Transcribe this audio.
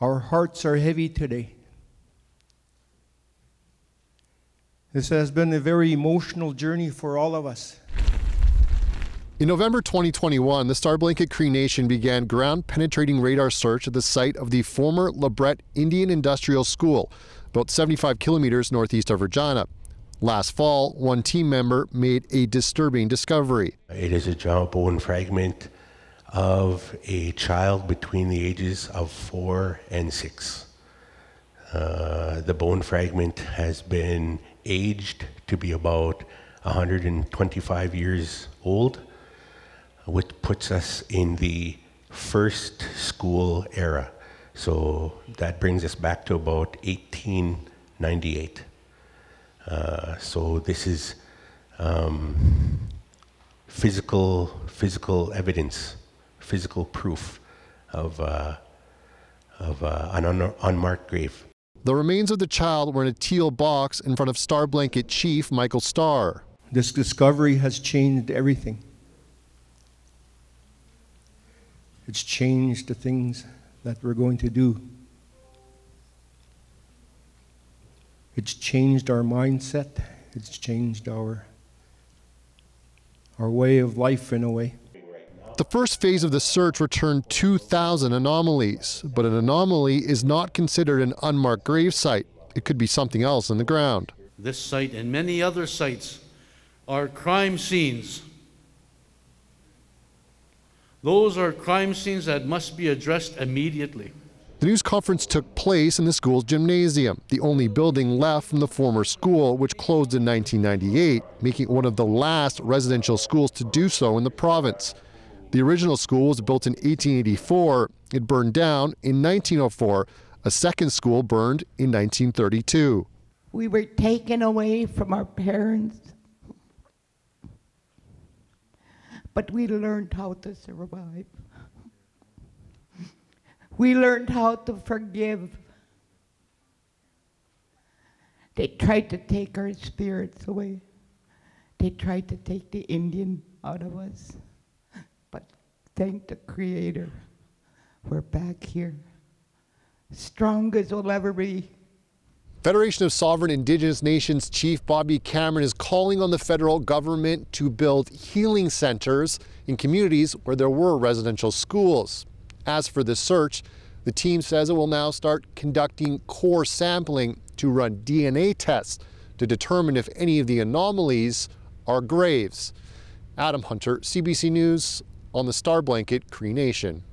Our hearts are heavy today. This has been a very emotional journey for all of us. In November 2021, the Star Blanket Cree Nation began ground penetrating radar search at the site of the former LeBret Indian Industrial School, about 75 kilometers northeast of Regina. Last fall, one team member made a disturbing discovery. It is a jawbone fragment of a child between the ages of four and six. Uh, the bone fragment has been aged to be about 125 years old, which puts us in the first school era. So that brings us back to about 1898. Uh, so this is um, physical physical evidence, physical proof of uh, of uh, an un- unmarked grave. The remains of the child were in a teal box in front of Star Blanket Chief Michael Starr. This discovery has changed everything. It's changed the things that we're going to do. It's changed our mindset. It's changed our, our way of life in a way. The first phase of the search returned 2,000 anomalies, but an anomaly is not considered an unmarked grave site. It could be something else in the ground. This site and many other sites are crime scenes. Those are crime scenes that must be addressed immediately. The news conference took place in the school's gymnasium, the only building left from the former school, which closed in 1998, making it one of the last residential schools to do so in the province. The original school was built in 1884. It burned down in 1904. A second school burned in 1932. We were taken away from our parents, but we learned how to survive. We learned how to forgive. They tried to take our spirits away. They tried to take the Indian out of us. Thank the Creator, we're back here. Strong as we'll ever be. Federation of Sovereign Indigenous Nations Chief Bobby Cameron is calling on the federal government to build healing centers in communities where there were residential schools. As for the search, the team says it will now start conducting core sampling to run DNA tests to determine if any of the anomalies are graves. Adam Hunter, CBC News on the Star Blanket Cree Nation.